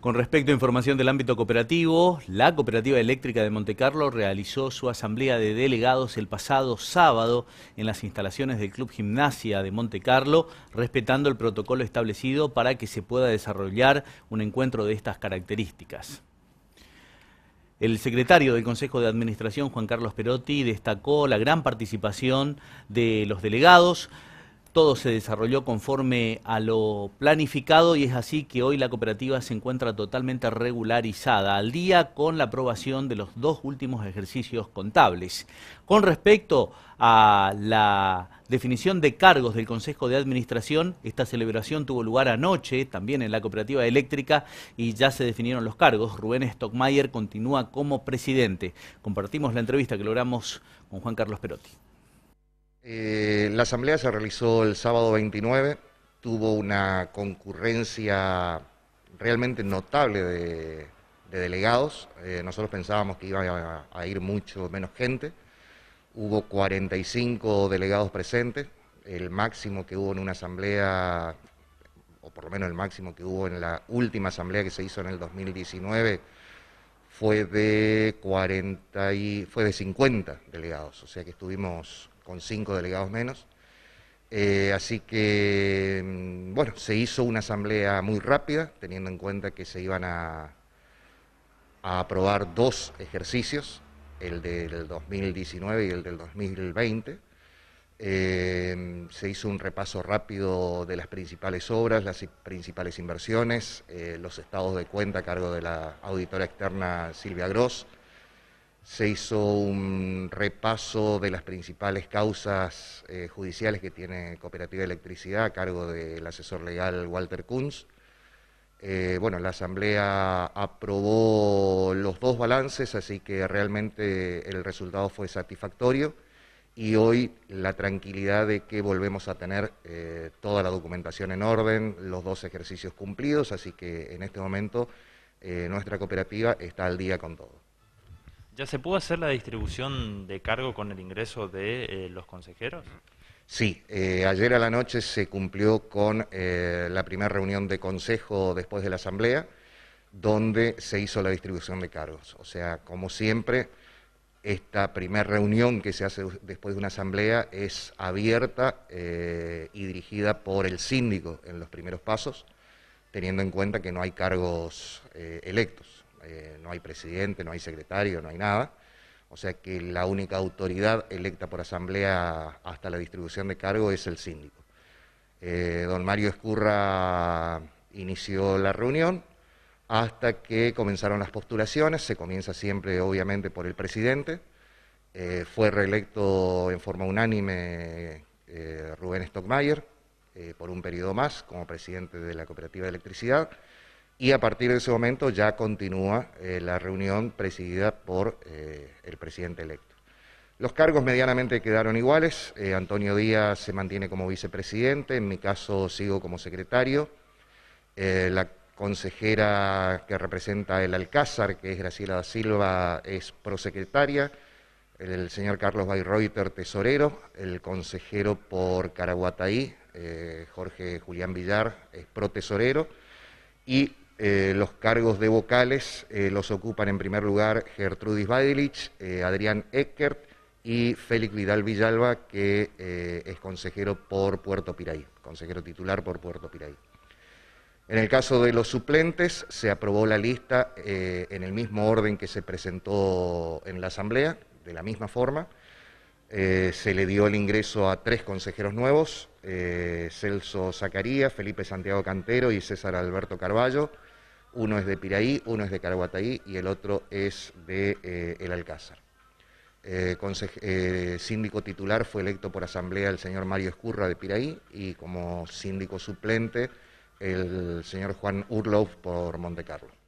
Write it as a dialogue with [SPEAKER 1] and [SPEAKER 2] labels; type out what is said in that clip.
[SPEAKER 1] Con respecto a información del ámbito cooperativo, la Cooperativa Eléctrica de Montecarlo realizó su asamblea de delegados el pasado sábado en las instalaciones del Club Gimnasia de Montecarlo, respetando el protocolo establecido para que se pueda desarrollar un encuentro de estas características. El secretario del Consejo de Administración, Juan Carlos Perotti, destacó la gran participación de los delegados, todo se desarrolló conforme a lo planificado y es así que hoy la cooperativa se encuentra totalmente regularizada al día con la aprobación de los dos últimos ejercicios contables. Con respecto a la definición de cargos del Consejo de Administración, esta celebración tuvo lugar anoche también en la cooperativa eléctrica y ya se definieron los cargos. Rubén Stockmayer continúa como presidente. Compartimos la entrevista que logramos con Juan Carlos Perotti.
[SPEAKER 2] Eh, la asamblea se realizó el sábado 29, tuvo una concurrencia realmente notable de, delegados. Eh, nosotros pensábamos que iba a, ir mucho menos gente. Hubo 45 delegados presentes, el máximo que hubo en una asamblea, o por lo menos el máximo que hubo en la última asamblea que se hizo en el 2019, fue de 40 y, fue de 50 delegados, o sea que estuvimos con cinco delegados menos. Eh, así que, mm, bueno, se hizo una asamblea muy rápida, teniendo en cuenta que se iban a, aprobar dos ejercicios, el del 2019 y el del 2020. Eh, se hizo un repaso rápido de las principales obras, las principales inversiones, eh, los estados de cuenta a cargo de la auditora externa Silvia Gross, se hizo un repaso de las principales causas eh, judiciales que tiene Cooperativa de Electricidad a cargo del asesor legal Walter Kunz. Eh, bueno, la Asamblea aprobó los dos balances, así que realmente el resultado fue satisfactorio y hoy la tranquilidad de que volvemos a tener eh, toda la documentación en orden, los dos ejercicios cumplidos, así que en este momento nuestra cooperativa está al día con todo.
[SPEAKER 3] ¿Ya se pudo hacer la distribución de cargo con el ingreso de eh, los consejeros?
[SPEAKER 2] Sí, eh, ayer a la noche se cumplió con eh, la primera reunión de consejo después de la asamblea, donde se hizo la distribución de cargos. O sea, como siempre, esta primera reunión que se hace después de una asamblea es abierta y dirigida por el síndico en los primeros pasos, teniendo en cuenta que no hay cargos electos. Eh, no hay presidente, no hay secretario, no hay nada. O sea que la única autoridad electa por asamblea hasta la distribución de cargo es el síndico. Eh, don Mario Escurra inició la reunión hasta que comenzaron las postulaciones, se comienza siempre obviamente por el presidente, eh, fue reelecto en forma unánime Rubén Stockmayer por un periodo más como presidente de la Cooperativa de Electricidad y a partir de ese momento ya continúa eh, la reunión presidida por eh, el presidente electo. Los cargos medianamente quedaron iguales, eh, Antonio Díaz se mantiene como vicepresidente, en mi caso sigo como secretario, la consejera que representa el Alcázar, que es Graciela da Silva, es prosecretaria, el señor Carlos Bayreuter, tesorero, el consejero por Caraguataí, Jorge Julián Villar, es protesorero, y eh, los cargos de vocales eh, los ocupan en primer lugar Gertrudis Badilich, eh, Adrián Eckert y Félix Vidal Villalba, que es consejero por Puerto Piraí, consejero titular por Puerto Piraí. En el caso de los suplentes, se aprobó la lista en el mismo orden que se presentó en la Asamblea, de la misma forma. se le dio el ingreso a tres consejeros nuevos, Celso Zacarías, Felipe Santiago Cantero y César Alberto Carballo. Uno es de Piraí, uno es de Caraguataí y el otro es de eh, El Alcázar. Eh, eh, síndico titular fue electo por asamblea el señor Mario Escurra de Piraí y como síndico suplente el señor Juan Urloff por Montecarlo.